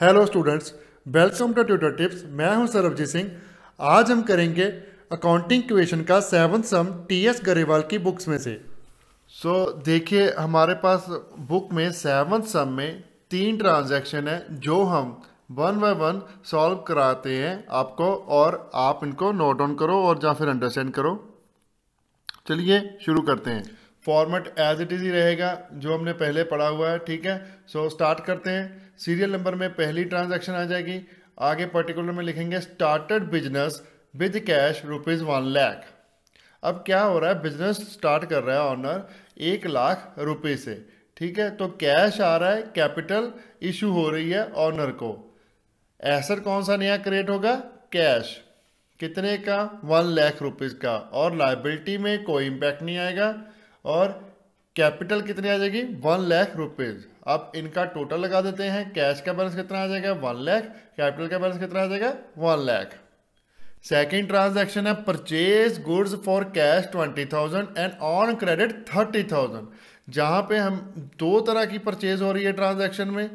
Hello students welcome to tutor tips मैं हूँ सरबजीत सिंह। आज हम करेंगे अकाउंटिंग क्वेश्चन का seven sum T S Grewal की बुक्स में से। सो so, देखिए हमारे पास बुक में सेवन सम में तीन ट्रांजैक्शन है जो हम वन बाय वन सॉल्व कराते हैं। आपको और आप इनको नोट डाउन करो और या फिर अंडरस्टैंड करो। चलिए शुरू करते हैं। फॉर्मेट एज इट इज़ ही रहेगा जो हमने पहले पढ़ा हुआ है ठीक है? सो so, स्टार्ट करते हैं। सीरियल नंबर में पहली ट्रांजैक्शन आ जाएगी। आगे पर्टिकुलर में लिखेंगे started business with cash rupees one lakh अब क्या हो रहा है? बिज़नेस स्टार्ट कर रहा है ऑनर एक लाख रुपए से ठीक है? तो कैश आ रहा है कैपिटल इशू हो रही है ऑनर को। एसर कौन सा नया क्रिएट होगा? कैश कितने का? वन लाख रुपीज़ का। और लाइबिलिटी में कोई इम्पैक्ट नहीं आएगा। और कैपिटल कितनी आ जाएगी? One lakh rupees. अब इनका टोटल लगा देते हैं कैश का बैलेंस कितना आ जाएगा? वन लाख। कैपिटल का बैलेंस कितना आ जाएगा? वन लाख। सेकेंड ट्रांजेक्शन है purchase goods for cash twenty thousand and on credit thirty thousand जहाँ पे हम दो तरह की परचेज हो रही है ट्रांजेक्शन में।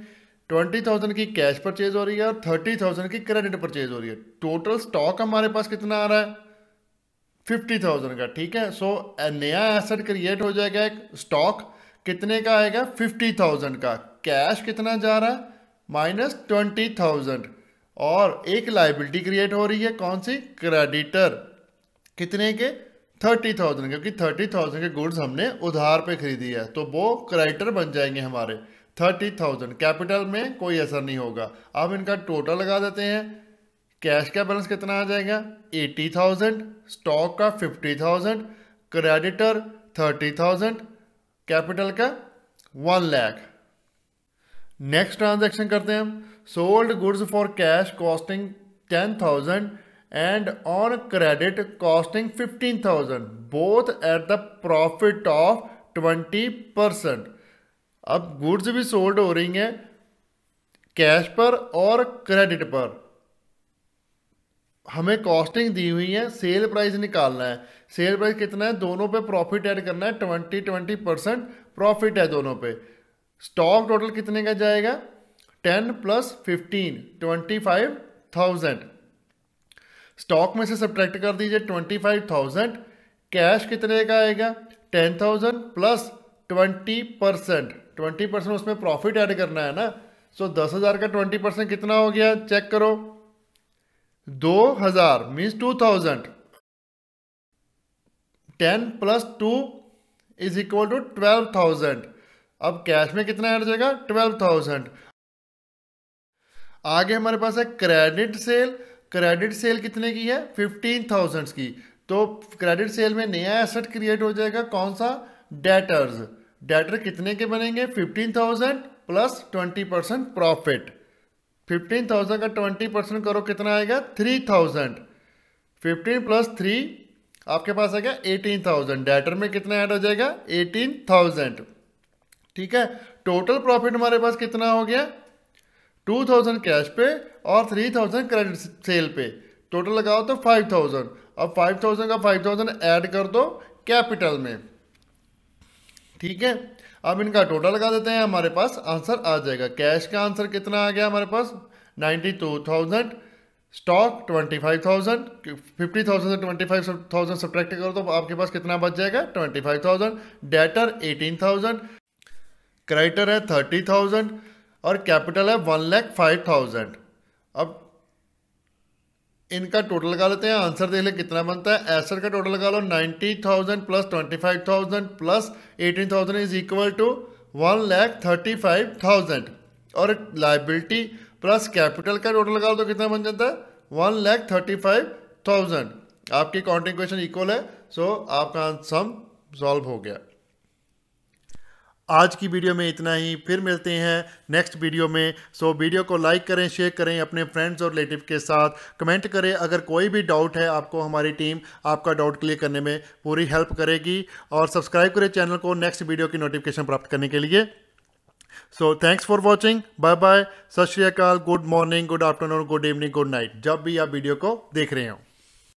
ट्वेंटी थाउज़ेंड की कैश परचेज हो रही है और थर्टी थाउज़ेंड की क्रेडिट परचेज हो रही है। टोटल स्टॉक हमारे पास कितना आ रहा है? फिफ्टी थाउज़ेंड का ठीक है? सो so, नया एसेट क्रिएट हो जाएगा एक स्टॉक कितने का आएगा? फिफ्टी थाउज़ेंड का। कैश कितना जा रहा है? माइनस ट्वेंटी थाउज़ेंड और एक लाइबिलिटी क्रिएट हो रही है कौन सी? क्रेडिटर कितने के? थर्टी थाउज़ेंड क्योंकि थर्टी थाउज़ेंड के गुड्स हमने उधार पे खरीदी है। तो वो क्रेडिटर बन जाएँगे हमारे। Thirty thousand. कैपिटल में कोई असर नहीं होगा। अब इनका टोटल लगा देते हैं। कैश का बैलेंस कितना आ जाएगा? एटी थाउज़ेंड, स्टॉक का fifty thousand, creditor thirty thousand, capital का वन लैख। नेक्स्ट ट्रांजेक्शन करते हैं हम। Sold goods for cash costing ten thousand and on credit costing fifteen thousand. Both at the profit of twenty percent. अब goods भी sold हो रही हैं cash पर और क्रेडिट पर। हमें कॉस्टिंग दी हुई है सेल प्राइस निकालना है। सेल प्राइस कितना है? दोनों पे प्रॉफिट ऐड करना है ट्वेंटी ट्वेंटी परसेंट प्रॉफिट है दोनों पे। स्टॉक टोटल कितने का जाएगा? Ten plus fifteen twenty five thousand stock में से सब्ट्रैक्ट कर दीजिए ट्वेंटी फाइव थाउज़ेंड कैश कितने का आएगा? Ten thousand plus twenty percent twenty percent उसमें प्रॉफिट ऐड करना है ना? सो दस हज़ार का ट्वेंटी परसेंट कितना हो गया? चेक करो। दो हज़ार means two thousand ten plus two is equal to twelve thousand अब कैश में कितना ऐड जाएगा? ट्वेल्व थाउज़ेंड आगे हमारे पास है क्रेडिट सेल क्रेडिट सेल कितने की है? फिफ्टीन थाउज़ेंड की. तो क्रेडिट सेल में नया एसेट क्रिएट हो जाएगा कौन सा? डेटर्स डेटर कितने के बनेंगे? Fifteen thousand plus twenty percent profit fifteen thousand का ट्वेंटी परसेंट करो, कितना आएगा? Three thousand. Fifteen plus three आपके पास आएगा एटीन थाउज़ेंड। डेटर में कितना ऐड हो जाएगा? Eighteen thousand. ठीक है? टोटल प्रॉफिट हमारे पास कितना हो गया? टू थाउज़ेंड कैश पे और थ्री थाउज़ेंड क्रेडिट सेल पे। टोटल लगाओ तो फाइव थाउज़ेंड। अब फाइव थाउज़ेंड का फाइव थाउज़ेंड ऐड कर दो कैपिटल में। ठीक है? अब इनका टोटल लगा देते हैं, हमारे पास आंसर आ जाएगा। कैश का आंसर कितना आ गया हमारे पास? Ninety two thousand. Stock twenty five thousand. Fifty thousand से ट्वेंटी फाइव थाउज़ेंड सब्ट्रैक्ट करो तो आपके पास कितना बच जाएगा? Twenty five thousand. Debtor eighteen thousand. Creditor है थर्टी थाउज़ेंड। और कैपिटल है वन लैख फाइव थाउज़ेंड। अब इनका टोटल लगा लेते हैं। आंसर देख ले कितना बनता है। एसर का टोटल लगा लो ninety thousand plus twenty five thousand plus eighteen thousand is equal to one lakh thirty five thousand और लाइबिलिटी प्लस कैपिटल का टोटल लगा लो तो कितना बन जाता है? One lakh thirty five thousand आपकी काउंटिंग क्वेश्चन इक्वल है। सो आपका सम सॉल्व हो गया। आज की वीडियो में इतना ही। फिर मिलते हैं नेक्स्ट वीडियो में। सो वीडियो को लाइक करें शेयर करें अपने फ्रेंड्स और रिलेटिव के साथ। कमेंट करें, अगर कोई भी डाउट है आपको, हमारी टीम आपका डाउट क्लियर करने में पूरी हेल्प करेगी। और सब्सक्राइब करें चैनल को नेक्स्ट वीडियो की नोटिफिकेशन प्राप्त करने के लिए। So thanks for watching bye bye सत श्रीकाल good morning good afternoon good evening good night जब भी आप वीडियो को देख रहे हो।